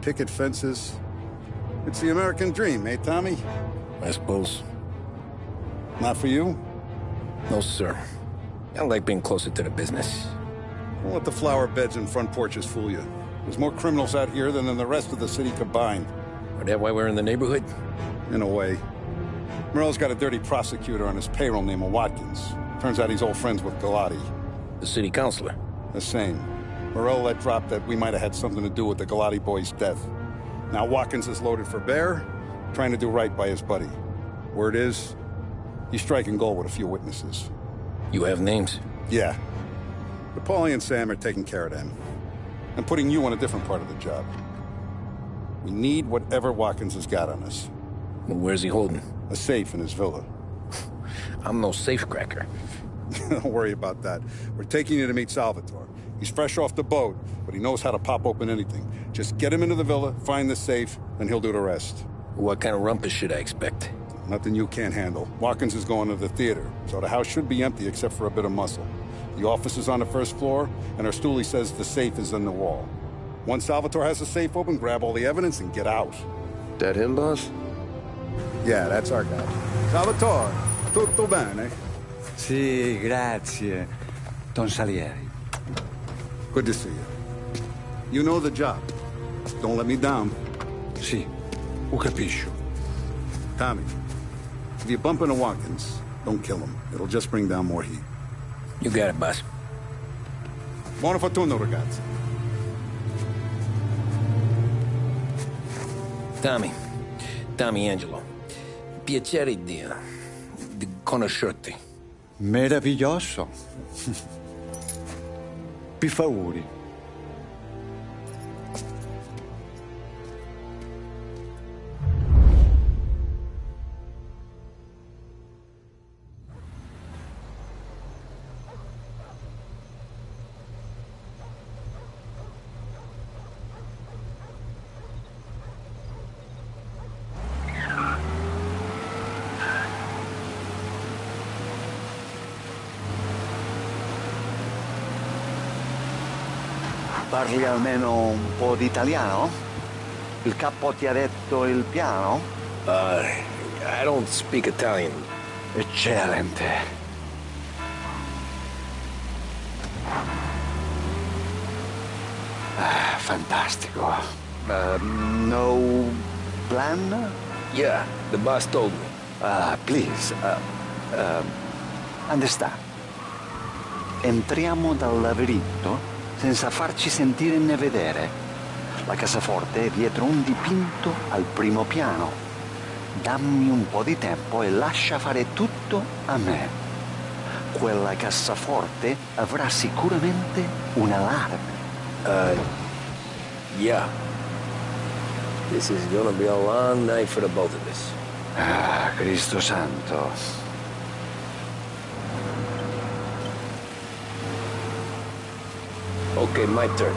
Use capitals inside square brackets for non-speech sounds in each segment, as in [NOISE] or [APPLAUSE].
Picket fences. It's the American dream, eh, Tommy? I suppose. Not for you? No, sir. I like being closer to the business. Don't let the flower beds and front porches fool you. There's more criminals out here than in the rest of the city combined. Is that why we're in the neighborhood? In a way. Morello's got a dirty prosecutor on his payroll named Watkins. Turns out he's old friends with Galati. The city councilor. The same. Morello let drop that we might have had something to do with the Galati boy's death. Now Watkins is loaded for bear, trying to do right by his buddy. Word is, he's striking gold with a few witnesses. You have names? Yeah. But Paulie and Sam are taking care of them. I'm putting you on a different part of the job. We need whatever Watkins has got on us. Well, where's he holding? A safe in his villa. [LAUGHS] I'm no safecracker. [LAUGHS] Don't worry about that. We're taking you to meet Salvatore. He's fresh off the boat, but he knows how to pop open anything. Just get him into the villa, find the safe, and he'll do the rest. What kind of rumpus should I expect? Nothing you can't handle. Watkins is going to the theater, so the house should be empty except for a bit of muscle. The office is on the first floor, and our stoolie says the safe is in the wall. Once Salvatore has the safe open, grab all the evidence and get out. That him, boss? Yeah, that's our guy. Salvatore, tutto bene? Sì, grazie, Don Salieri. Good to see you. You know the job. Don't let me down. Sì, ho capisco. Tommy, if you bump into Watkins, don't kill him. It'll just bring down more heat. You got it, boss. Buona fortuna, ragazzi. Tommy. Tommy Angelo. Piacere di... Eh, di conoscerti. Meraviglioso. [LAUGHS] Per favore. Parli almeno un po' di italiano? Il capo ti ha detto il piano? Uh, I don't speak Italian. Eccellente. Ah, fantastico. Uh, no plan? Yeah, the boss told me. Uh, please, uh, uh, understand. Entriamo dal labirinto senza farci sentire né vedere. La cassaforte è dietro un dipinto al primo piano. Dammi un po' di tempo e lascia fare tutto a me. Quella cassaforte avrà sicuramente un allarme. Uh, yeah. This is gonna be a long night for the both of us. Ah, Cristo Santo. Okay, my turn.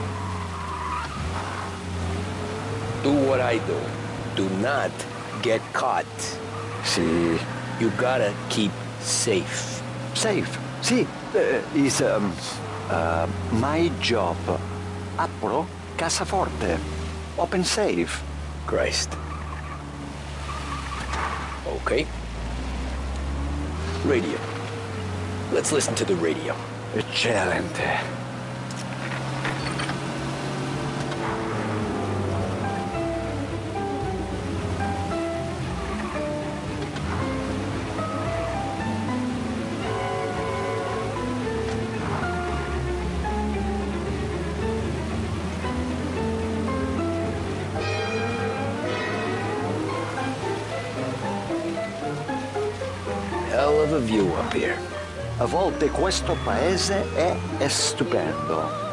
Do what I do. Do not get caught. Sì, You gotta keep safe. safe. Sì, eh, is um, uh, my job. Apro cassaforte. Open safe. Christ. Okay. Radio. Let's listen to the radio. Eccellente. Volte questo paese è, è stupendo.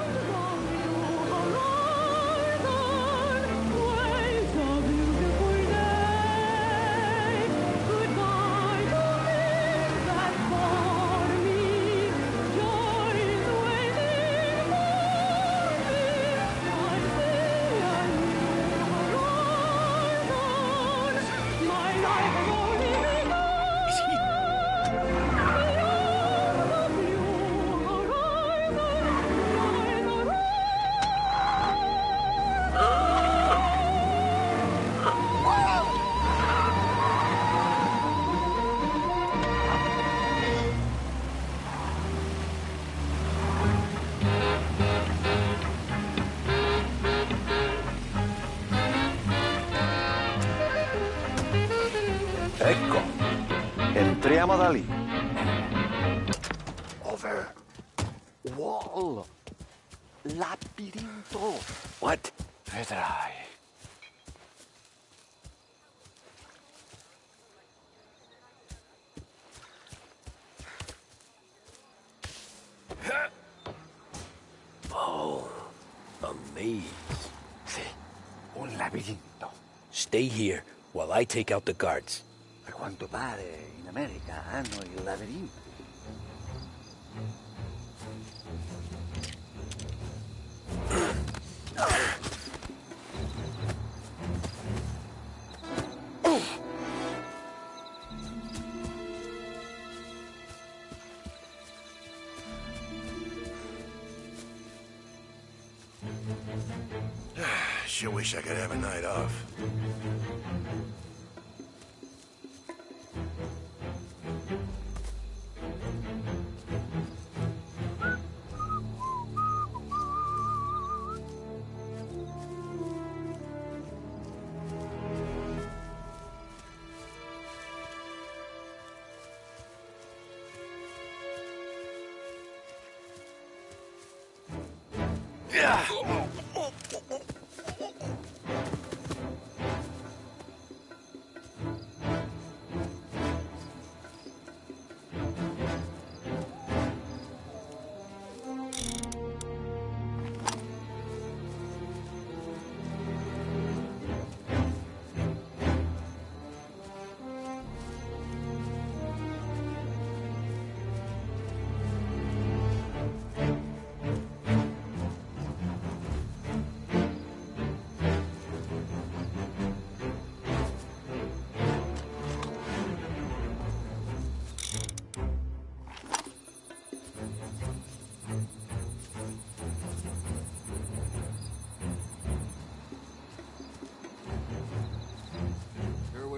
Stay here while I take out the guards. America labirinti. Sure wish I could have a night off.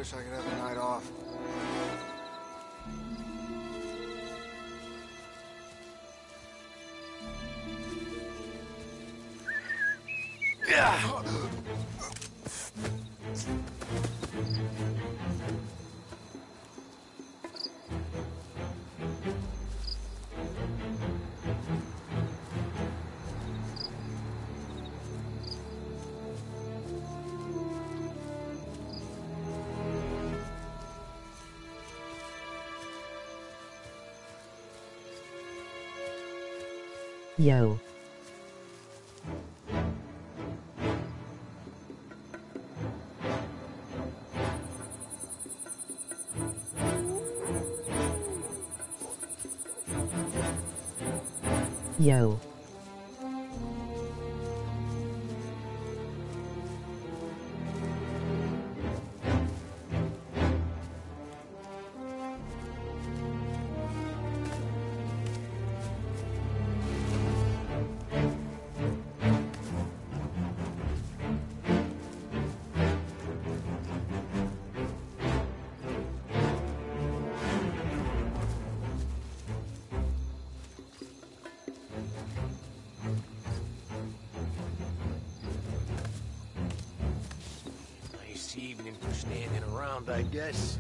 Wish I could have a night off. Yo. Yo. There's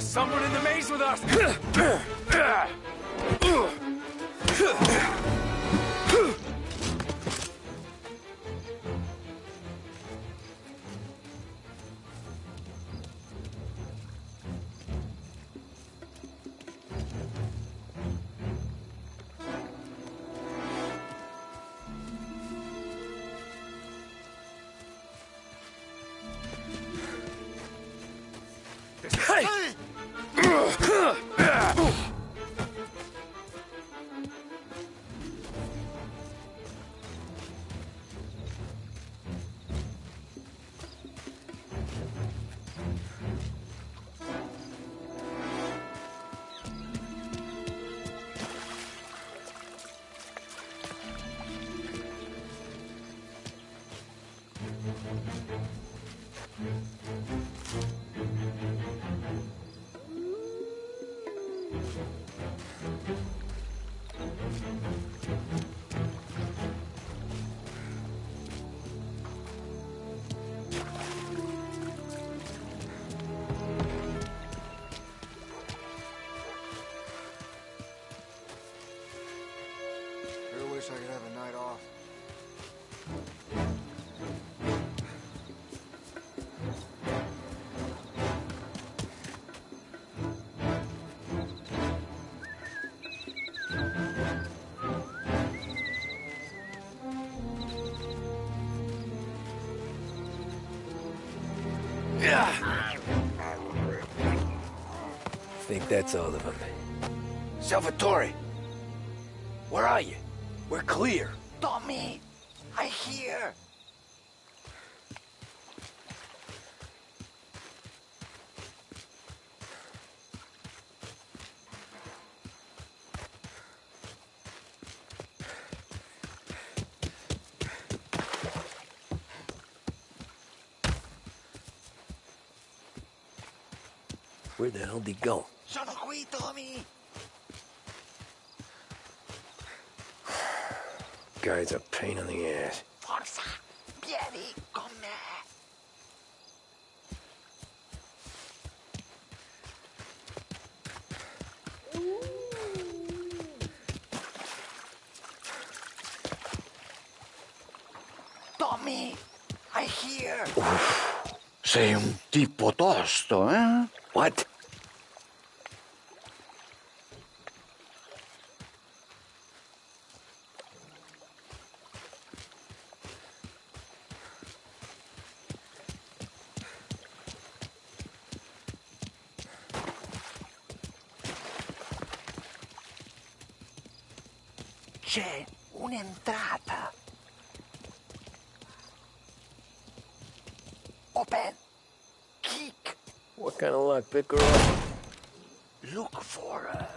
someone in the maze with us! Think that's all of them. Salvatore! Where are you? We're clear. Tommy, I hear. He go? Sono qui, Tommy. Guy's a pain in the ass. Forza, vieni con me. Tommy, I hear. sei un tipo tosto, eh? What? C'è un'entrata. Open. Kick. What kind of luck, pick her up? Look for a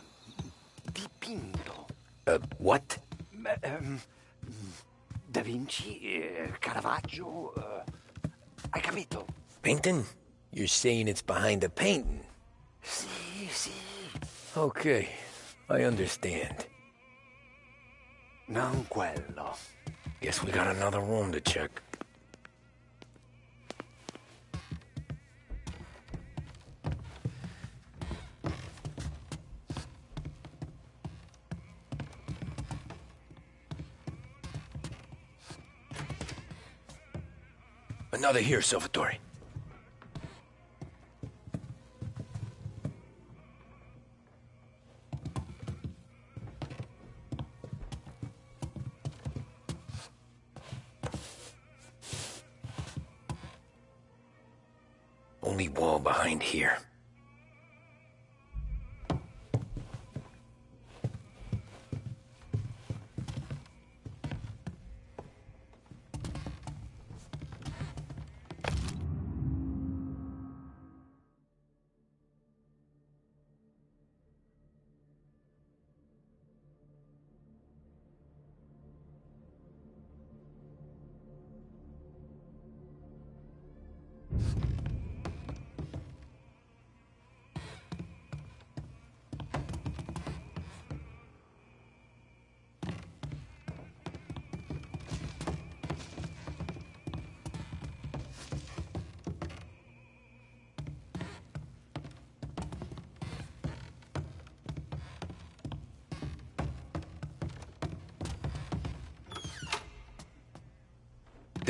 dipinto. Uh, what? Um, da Vinci, eh, Caravaggio. eh, hai capito? Painting? You're saying it's behind the painting? Sì, sì. Okay, I understand. Quello. Guess we got another room to check. Another here, Salvatore. Only wall behind here.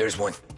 There's one.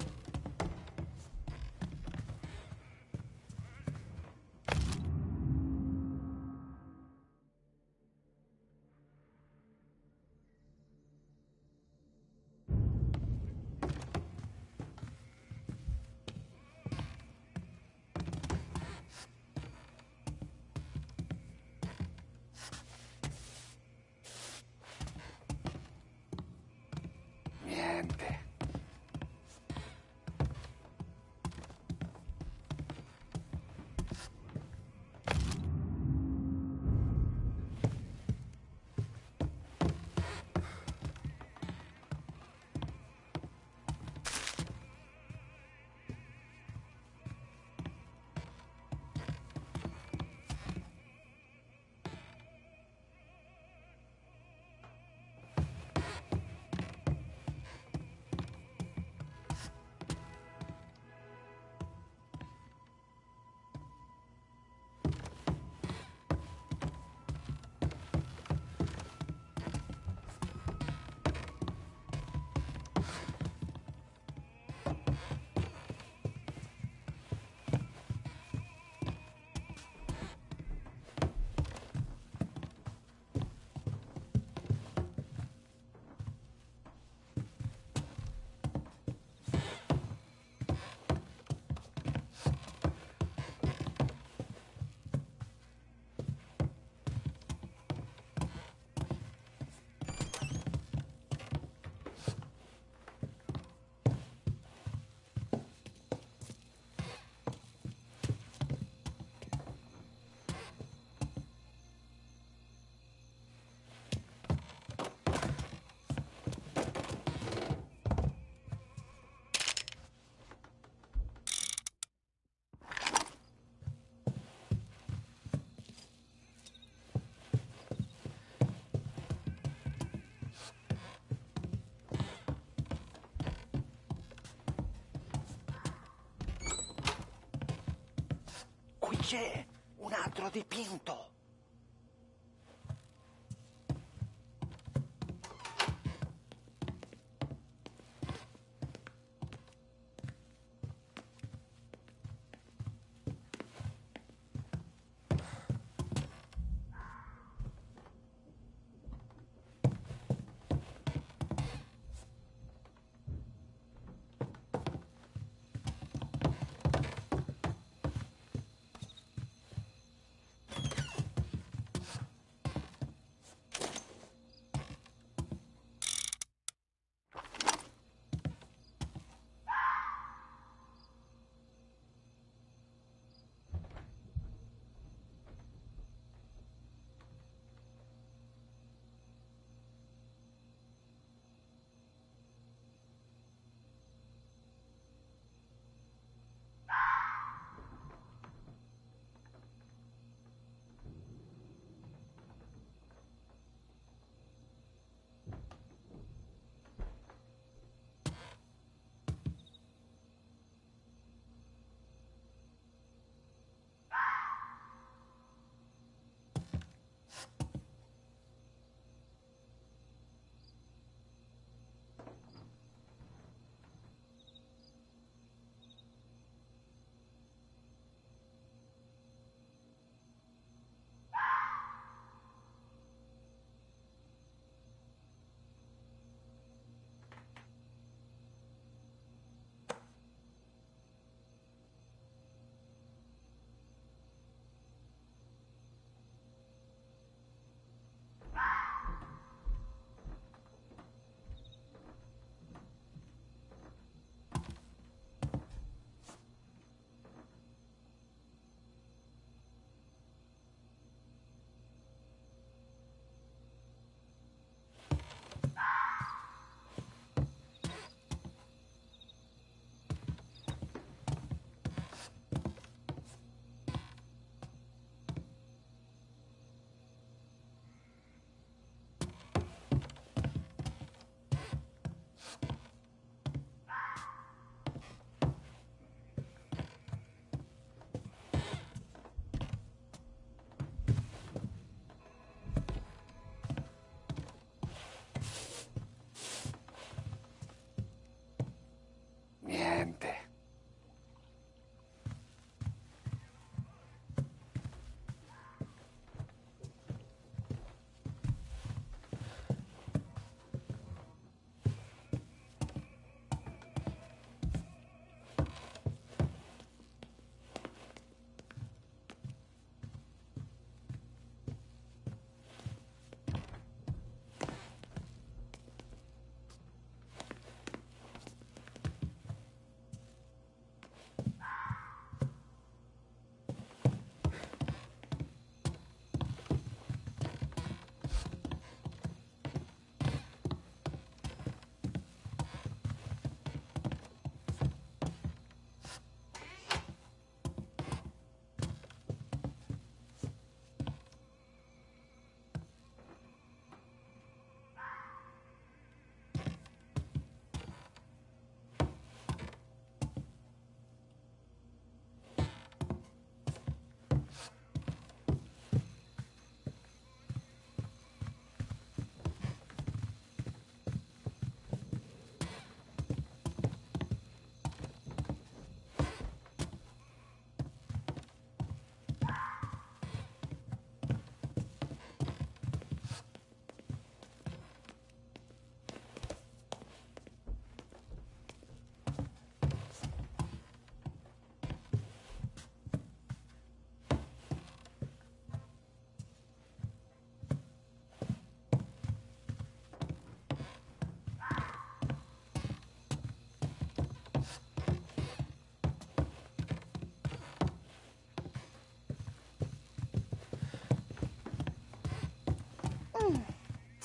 C'è un altro dipinto.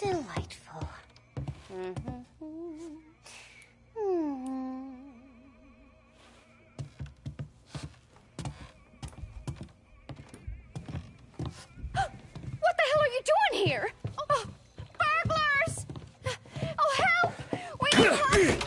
Delightful. Mm-hmm. What the hell are you doing here? Oh, burglars! Oh, help! We need help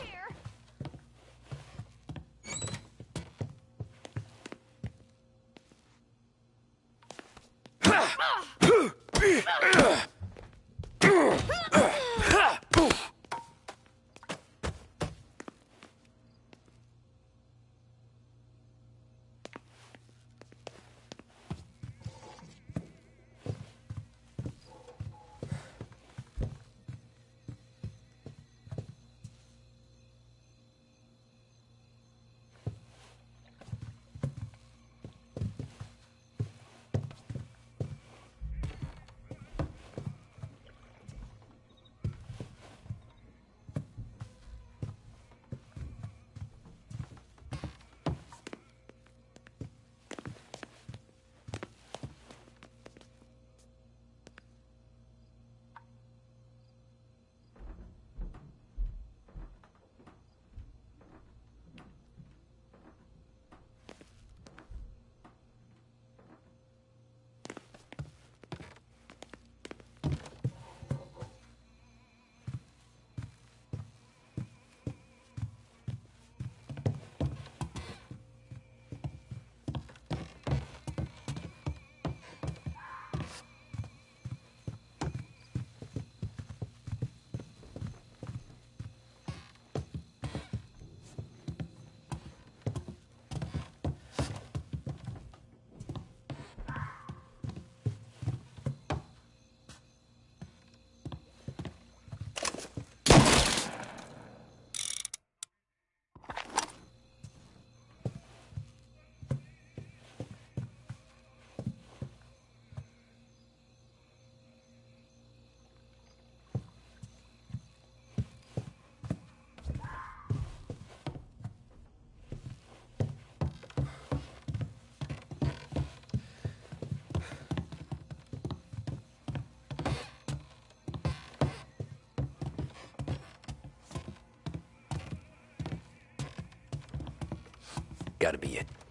Gotta be it.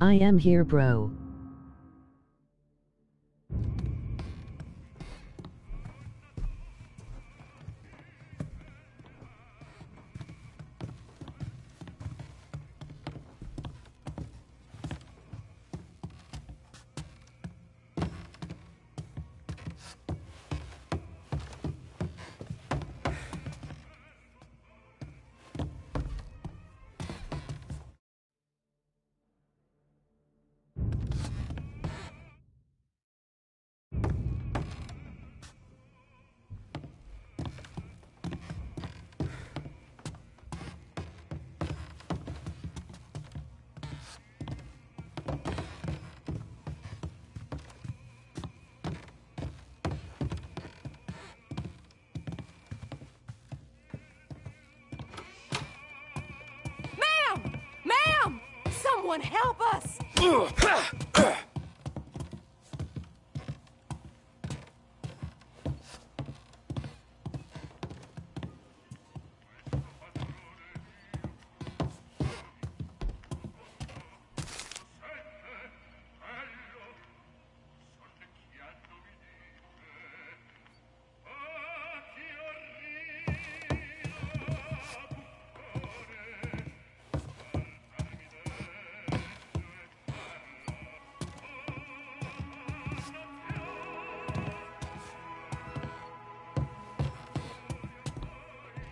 I am here, bro.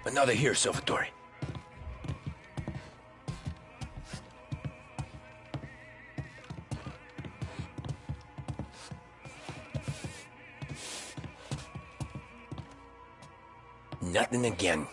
Another here, Salvatore. Nothing again.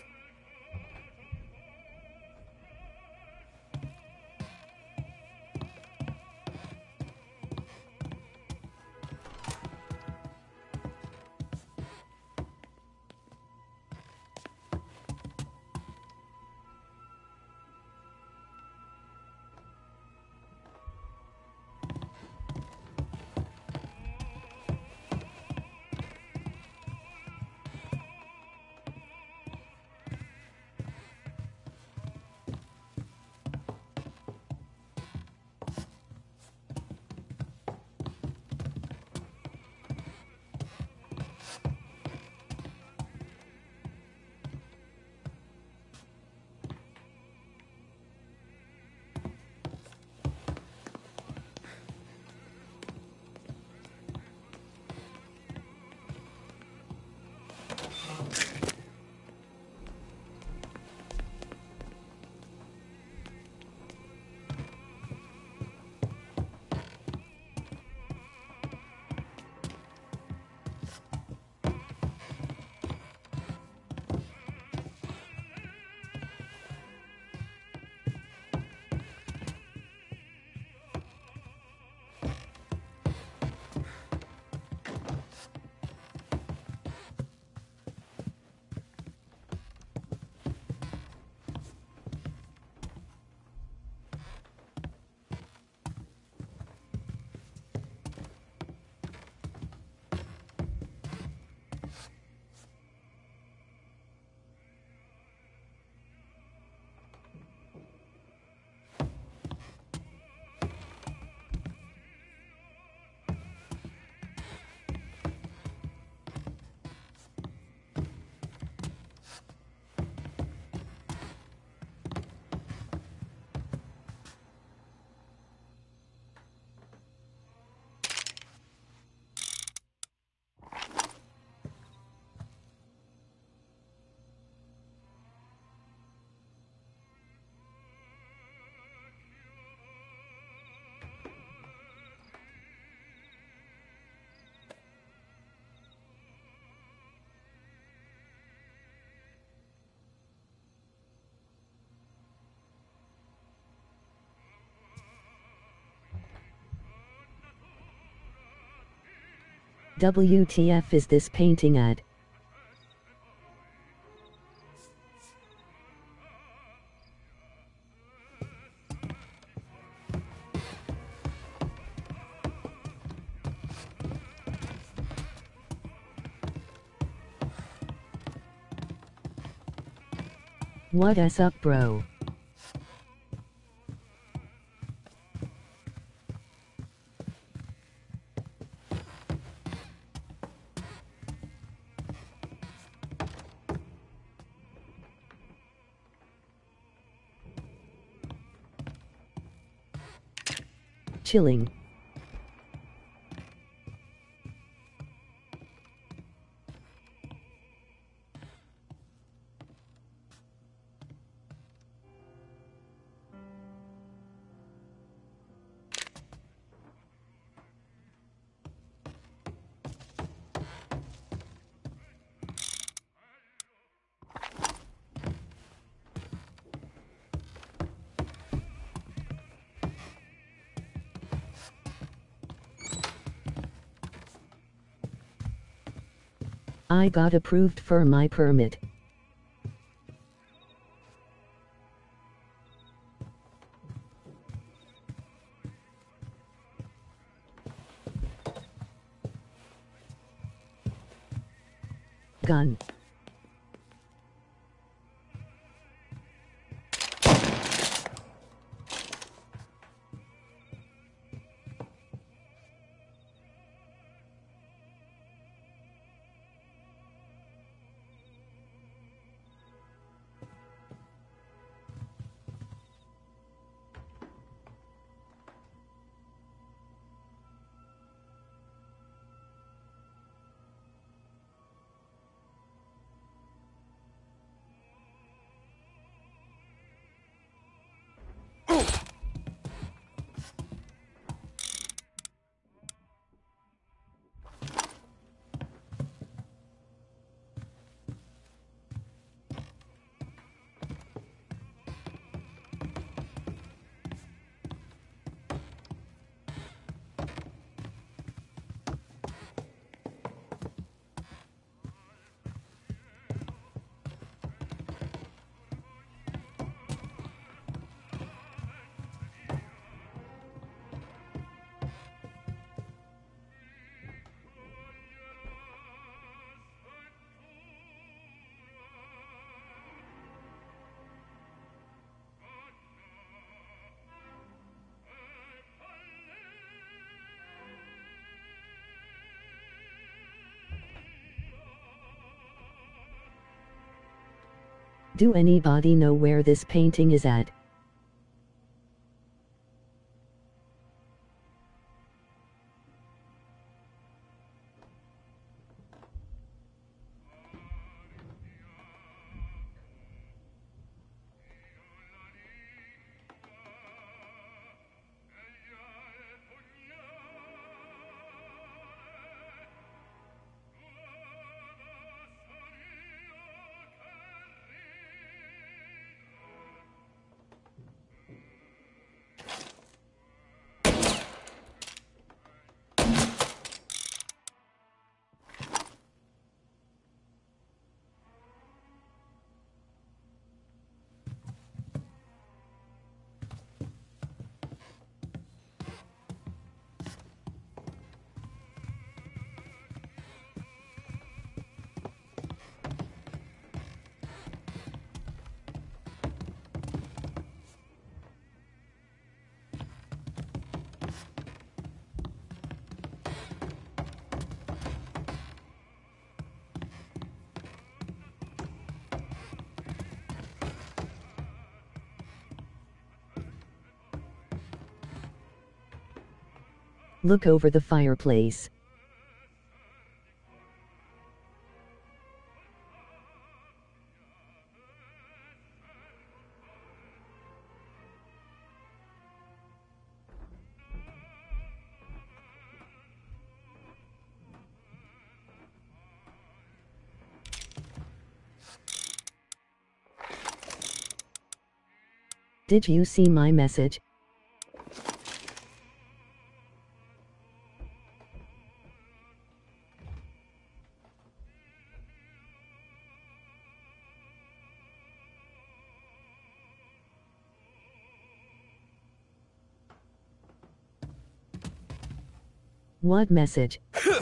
WTF is this painting at? What up bro? Chilling. I got approved for my permit. Gun. Do anybody know where this painting is at? Look over the fireplace. Did you see my message? What message? [LAUGHS]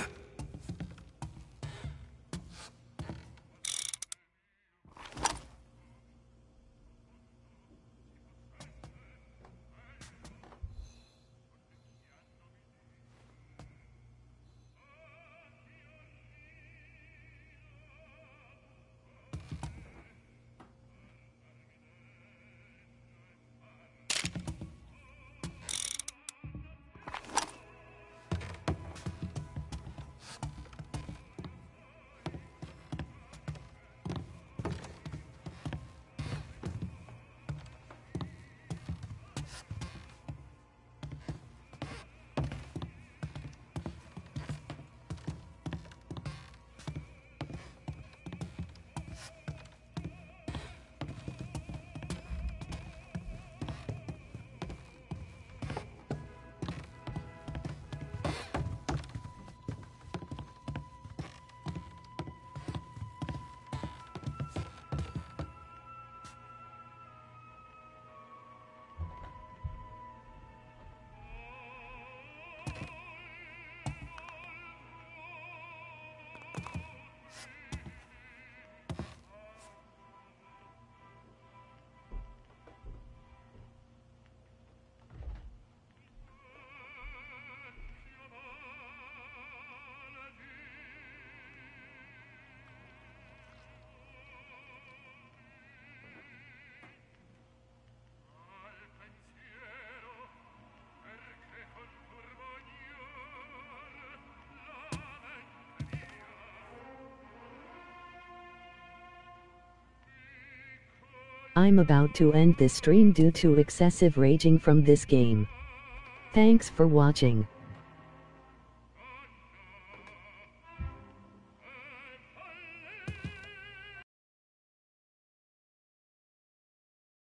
I'm about to end this stream due to excessive raging from this game. Thanks for watching.